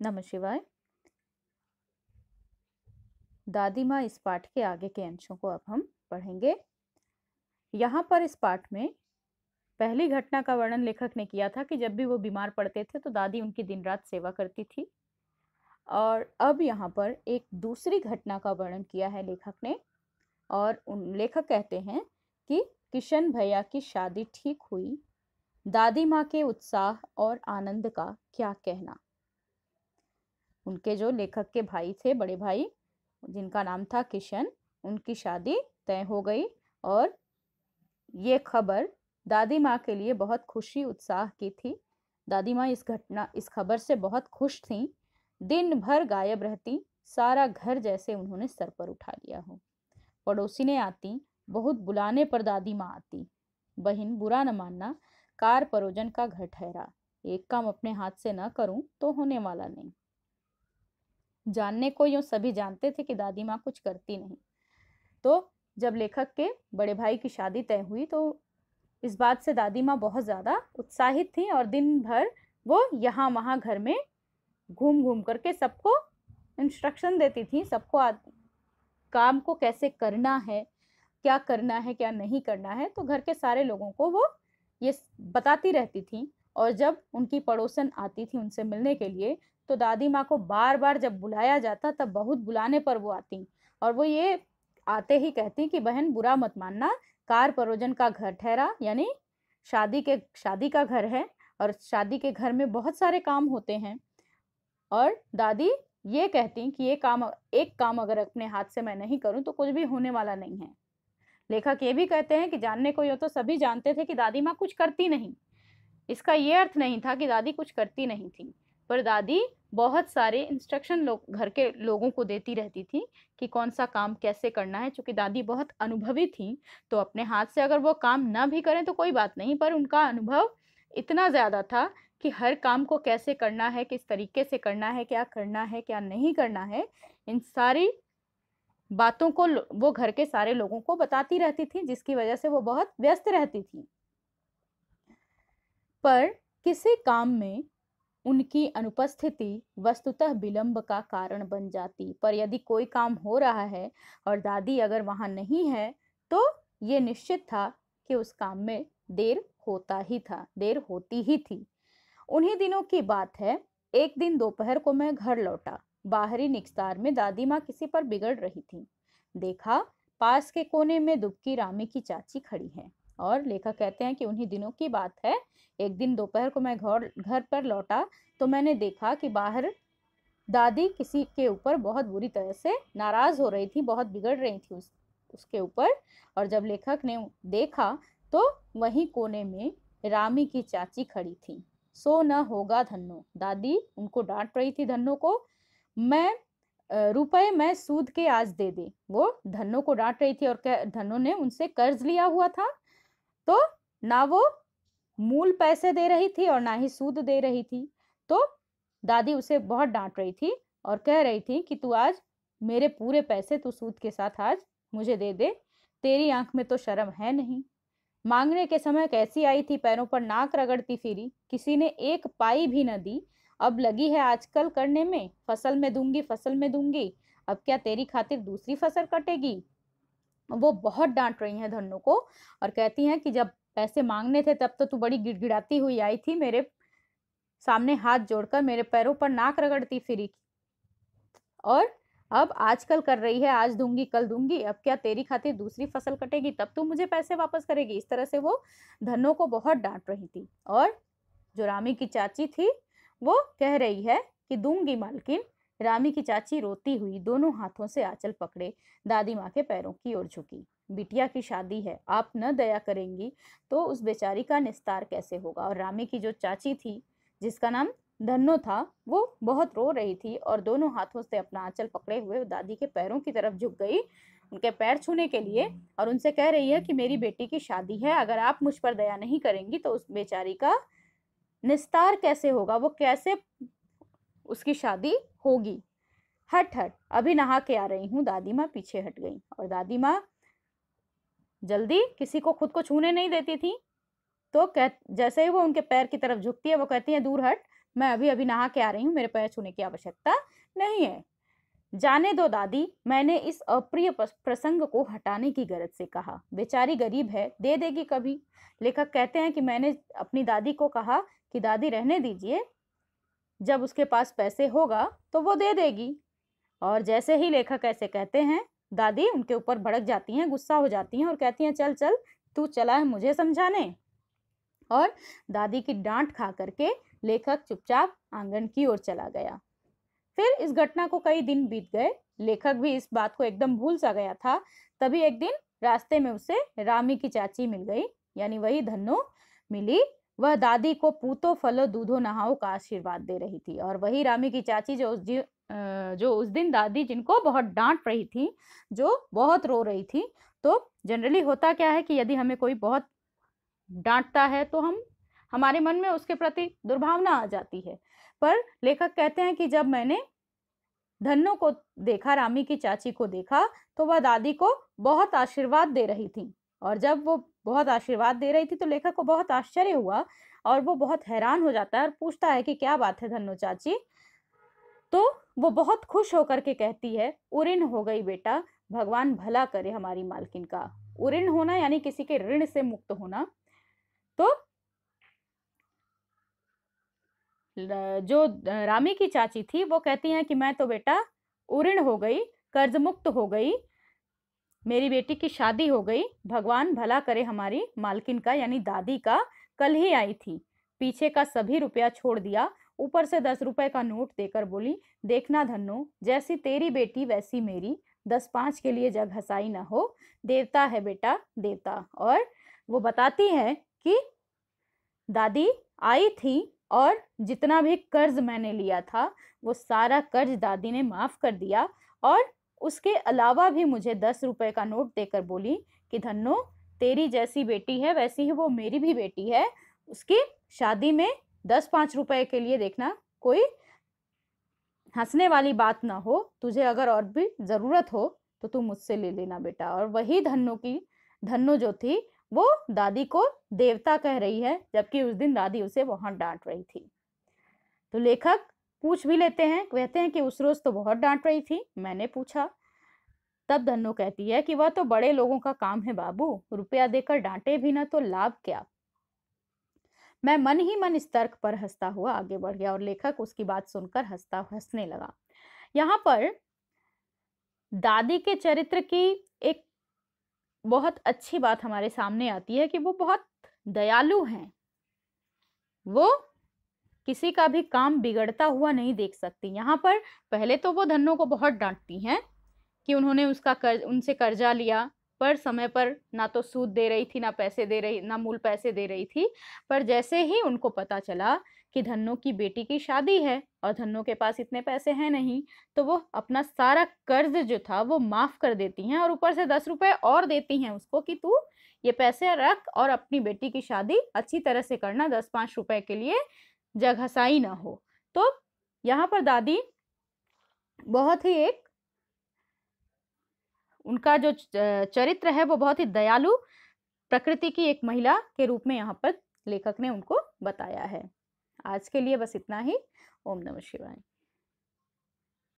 नमः शिवाय। दादी माँ इस पाठ के आगे के अंशों को अब हम पढ़ेंगे। यहाँ पर इस पाठ में पहली घटना का वर्णन लेखक ने किया था कि जब भी वो बीमार पड़ते थे तो दादी उनकी दिन रात सेवा करती थी। और अब यहाँ पर एक दूसरी घटना का वर्णन किया है लेखक ने और उन लेखक कहते हैं कि किशन भैया की शादी ठीक हुई। दादी माँ के उत्साह और आनंद का क्या कहना? उनके जो लेखक के भाई थे, बड़े भाई, जिनका नाम था किशन, उनकी शादी तय हो गई और ये खबर दादी माँ के लिए बहुत खुशी, उत्साह की थी। दादी माँ इस घटना, इस खबर से बहुत खुश थीं। दिन भर गायब रहती, सारा घर जैसे उन्होंने सर पर उठा लिया हो। पड़ोसी ने आती, बहुत बुलाने पर दादी माँ आती। बहन, बुरा न मानना, कार परोजन का घर ठहरा। एक काम अपने हाथ से न करूँ तो होने वाला नहीं। जानने को यूँ सभी जानते थे कि दादी माँ कुछ करती नहीं। तो जब लेखक के बड़े भाई की शादी तय हुई तो इस बात से दादी माँ बहुत ज़्यादा उत्साहित थी और दिन भर वो यहाँ वहाँ घर में घूम घूम करके सबको इंस्ट्रक्शन देती थी, सबको काम को कैसे करना है, क्या करना है, क्या नहीं करना है तो घर के सारे लोगों को वो ये बताती रहती थी। और जब उनकी पड़ोसन आती थी उनसे मिलने के लिए तो दादी माँ को बार बार जब बुलाया जाता, तब बहुत बुलाने पर वो आती। और वो ये आते ही कहती कि, बहन, बुरा मत मानना, कार परोजन का घर ठहरा, यानी शादी के, शादी का घर है, और शादी के घर में बहुत सारे काम होते हैं। और दादी ये कहती कि, ये काम, एक काम अगर अपने हाथ से मैं नहीं करूँ तो कुछ भी होने वाला नहीं है। लेखक ये भी कहते हैं कि, जानने को यो तो सभी जानते थे कि दादी माँ कुछ करती नहीं। इसका ये अर्थ नहीं था कि दादी कुछ करती नहीं थी। पर दादी बहुत सारे इंस्ट्रक्शन लोग, घर के लोगों को देती रहती थी कि कौन सा काम कैसे करना है क्योंकि दादी बहुत अनुभवी थी तो अपने हाथ से अगर वो काम ना भी करें तो कोई बात नहीं, पर उनका अनुभव इतना ज़्यादा था कि हर काम को कैसे करना है, किस तरीके से करना है, क्या करना है, क्या नहीं करना है, इन सारी बातों को वो घर के सारे लोगों को बताती रहती थी, जिसकी वजह से वो बहुत व्यस्त रहती थी। पर किसी काम में उनकी अनुपस्थिति वस्तुतः विलंब का कारण बन जाती। पर यदि कोई काम हो रहा है और दादी अगर वहाँ नहीं है तो ये निश्चित था कि उस काम में देर होता ही था, देर होती ही थी। उन्हीं दिनों की बात है, एक दिन दोपहर को मैं घर लौटा। बाहरी निस्तार में दादी माँ किसी पर बिगड़ रही थी। देखा, पास के कोने में दुबकी रामी की चाची खड़ी है। और लेखक कहते हैं कि उन्हीं दिनों की बात है। एक दिन दोपहर को मैं घर घर पर लौटा तो मैंने देखा कि बाहर दादी किसी के ऊपर बहुत बुरी तरह से नाराज़ हो रही थी, बहुत बिगड़ रही थी उस, उसके ऊपर। और जब लेखक ने देखा तो वहीं कोने में रामी की चाची खड़ी थी। सो न होगा धन्नो। दादी उनको डांट रही थी धन्नो को। मैं रुपए मैं सूद के आज दे दे। वो धन्नो को डांट रही थी और धन्नो ने उनसे कर्ज लिया हुआ था। तो ना वो मूल पैसे दे रही थी और ना ही सूद दे रही थी। तो दादी उसे बहुत डांट रही थी और कह रही थी कि तू आज मेरे पूरे पैसे तू सूद के साथ आज मुझे दे दे, तेरी आँख में तो शर्म है नहीं। मांगने के समय कैसी आई थी, पैरों पर नाक रगड़ती फिरी, किसी ने एक पाई भी न दी। अब लगी है आजकल करने में, फ़सल में दूँगी, फ़सल में दूँगी, अब क्या तेरी खातिर दूसरी फ़सल कटेगी? वो बहुत डांट रही हैं धन्नो को और कहती हैं कि जब पैसे मांगने थे तब तो तू बड़ी गिड़गिड़ाती हुई आई थी मेरे सामने हाथ जोड़कर, मेरे पैरों पर नाक रगड़ती फिरी। और अब आजकल कर रही है, आज दूँगी, कल दूँगी, अब क्या तेरी खातिर दूसरी फ़सल कटेगी? तब तू मुझे पैसे वापस करेगी। इस तरह से वो धनों को बहुत डांट रही थी। और जो रामी की चाची थी, वो कह रही है कि दूँगी, मालकिन रामी की चाची रोती हुई दोनों हाथों से आंचल पकड़े, दादी माँ के पैरों की ओर झुकी। बिटिया की शादी है, आप न दया करेंगी तो उस बेचारी का निस्तार कैसे होगा? और रामी की जो चाची थी, जिसका नाम धन्नो था, वो बहुत रो रही थी और दोनों हाथों से अपना आंचल पकड़े हुए दादी के पैरों की तरफ़ झुक गई, उनके पैर छूने के लिए और उनसे कह रही है कि मेरी बेटी की शादी है, अगर आप मुझ पर दया नहीं करेंगी तो उस बेचारी का निस्तार कैसे होगा? वो कैसे उसकी शादी होगी। हट हट, अभी नहा के आ रही हूँ। दादी माँ पीछे हट गई। और दादी माँ जल्दी किसी को खुद को छूने नहीं देती थी। तो कह, जैसे ही वो उनके पैर की तरफ़ झुकती है, वो कहती है, दूर हट, मैं अभी अभी नहा के आ रही हूँ। मेरे पैर छूने की आवश्यकता नहीं है। जाने दो दादी, मैंने इस अप्रिय प्रसंग को हटाने की गरज से कहा। बेचारी गरीब है, दे देगी कभी। लेखक कहते हैं कि मैंने अपनी दादी को कहा कि, दादी, रहने दीजिए। जब उसके पास पैसे होगा तो वो दे देगी। और जैसे ही लेखक ऐसे कहते हैं, दादी, उनके ऊपर भड़क जाती हैं, गुस्सा हो जाती हैं और कहती हैं, चल चल, तू चला है मुझे समझाने। और दादी की डांट खा करके लेखक चुपचाप आँगन की ओर चला गया। फिर इस घटना को कई दिन बीत गए। लेखक भी इस बात को एकदम भूल सा गया था। तभी एक दिन रास्ते में उसे रामी की चाची मिल गई। यानी वही धन्नो मिली वह दादी को पूतो, फलो, दूधो, नहाओ का आशीर्वाद दे रही थी और वही रामी की चाची जो उस जो उस दिन दादी जिनको बहुत डांट रही थी, जो बहुत रो रही थी तो जनरली होता क्या है कि यदि हमें कोई बहुत डांटता है तो हम, हमारे मन में उसके प्रति दुर्भावना आ जाती है। पर लेखक कहते हैं कि जब मैंने धन्नो को देखा, रामी की चाची को देखा तो वह दादी को बहुत आशीर्वाद दे रही थी और जब वो बहुत आशीर्वाद दे रही थी तो लेखक को बहुत आश्चर्य हुआ और वो बहुत हैरान हो जाता है और पूछता है कि क्या बात है धन्नो चाची। तो वो बहुत खुश होकर के कहती है उऋण हो गई बेटा, भगवान भला करे हमारी मालकिन का। उऋण होना यानी किसी के ऋण से मुक्त होना। तो जो रामी की चाची थी, वो कहती हैं कि मैं तो बेटा उऋण हो गई कर्ज मुक्त हो गई मेरी बेटी की शादी हो गई, भगवान भला करे हमारी मालकिन का, यानी दादी का, कल ही आई थी। पीछे का सभी रुपया छोड़ दिया, ऊपर से दस रुपए का नोट देकर बोली, देखना धन्नो, जैसी तेरी बेटी वैसी मेरी, दस पाँच के लिए जग हसाई ना हो, देवता है बेटा, देवता। और वो बताती है कि दादी आई थी और जितना भी कर्ज मैंने लिया था, वो सारा कर्ज दादी ने माफ़ कर दिया और उसके अलावा भी मुझे दस रुपए का नोट देकर बोली कि धन्नो, तेरी जैसी बेटी है, वैसी ही वो मेरी भी बेटी है। उसकी शादी में दस पाँच रुपए के लिए देखना, कोई हंसने वाली बात ना हो। तुझे अगर और भी ज़रूरत हो तो तू मुझसे ले लेना बेटा। और वही धन्नो की, धन्नो जो थी, वो दादी को देवता कह रही है, जबकि उस दिन दादी उसे वहाँ डांट रही थी। तो लेखक पूछ भी लेते हैं, कहते हैं कि उस रोज तो बहुत डांट रही थी, मैंने पूछा। तब धन्नो कहती है कि वह तो बड़े लोगों का काम है बाबू, रुपया देकर डांटे भी ना तो लाभ क्या? मैं मन ही मन इस तर्क पर हंसता हुआ आगे बढ़ गया और लेखक उसकी बात सुनकर हंसता, हंसने लगा। यहाँ पर दादी के चरित्र की एक बहुत अच्छी बात हमारे सामने आती है कि वो बहुत दयालु हैं। वो किसी का भी काम बिगड़ता हुआ नहीं देख सकती। यहाँ पर पहले तो वो धनों को बहुत डांटती हैं कि उन्होंने उसका कर्ज, उनसे कर्जा लिया, पर समय पर ना तो सूद दे रही थी, ना पैसे दे रही, ना मूल पैसे दे रही थी। पर जैसे ही उनको पता चला कि धन्नो की बेटी की शादी है और धन्नो के पास इतने पैसे हैं नहीं तो वो अपना सारा कर्ज जो था वो माफ़ कर देती हैं और ऊपर से दस रुपए और देती हैं उसको कि तू ये पैसे रख और अपनी बेटी की शादी अच्छी तरह से करना दस पाँच रुपए के लिए जगहसाई ना हो। तो यहाँ पर दादी बहुत ही एक उनका जो चरित्र है, वो बहुत ही दयालु प्रकृति की एक महिला के रूप में यहाँ पर लेखक ने उनको बताया है। आज के लिए बस इतना ही। ओम नमः शिवाय।